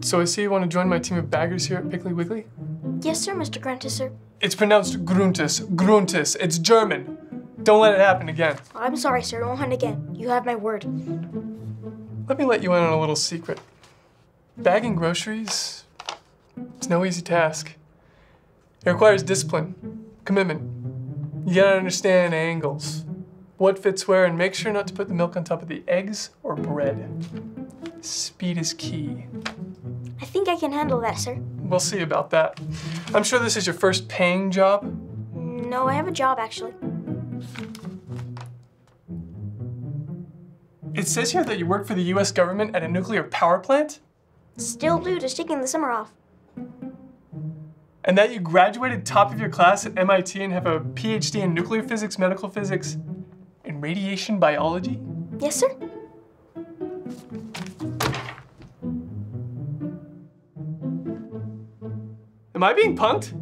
So I see you want to join my team of baggers here at Piggly Wiggly? Yes, sir, Mr. Gruntus, sir. It's pronounced Gruntus. Gruntus. It's German. Don't let it happen again. I'm sorry, sir. It won't happen again. You have my word. Let me let you in on a little secret. Bagging groceries, it's no easy task. It requires discipline, commitment. You gotta understand angles, what fits where, and make sure not to put the milk on top of the eggs or bread. Speed is key. I think I can handle that, sir. We'll see about that. I'm sure this is your first paying job. No, I have a job, actually. It says here that you work for the US government at a nuclear power plant, Still do, just taking the summer off. and that you graduated top of your class at MIT and have a PhD in nuclear physics, medical physics, radiation biology. Yes, sir. Am I being punked?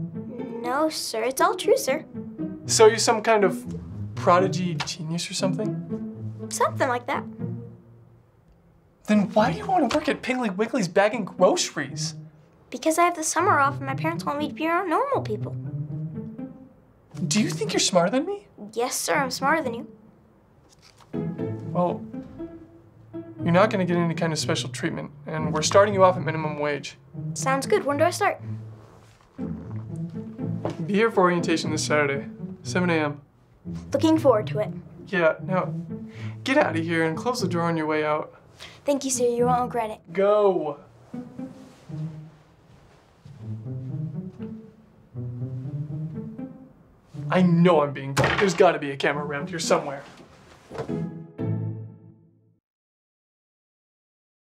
No, sir. It's all true, sir. So you're some kind of prodigy genius or something? Something like that. Then why do you want to work at Piggly Wiggly's bagging groceries? Because I have the summer off and my parents want me to be around normal people. Do you think you're smarter than me? Yes, sir. I'm smarter than you. Well, you're not going to get any kind of special treatment, and we're starting you off at minimum wage. Sounds good. When do I start? Be here for orientation this Saturday, 7 a.m. Looking forward to it. Yeah, now get out of here and close the door on your way out. Thank you, sir. You won't regret it. Go. I know I'm being punked. There's got to be a camera around here somewhere.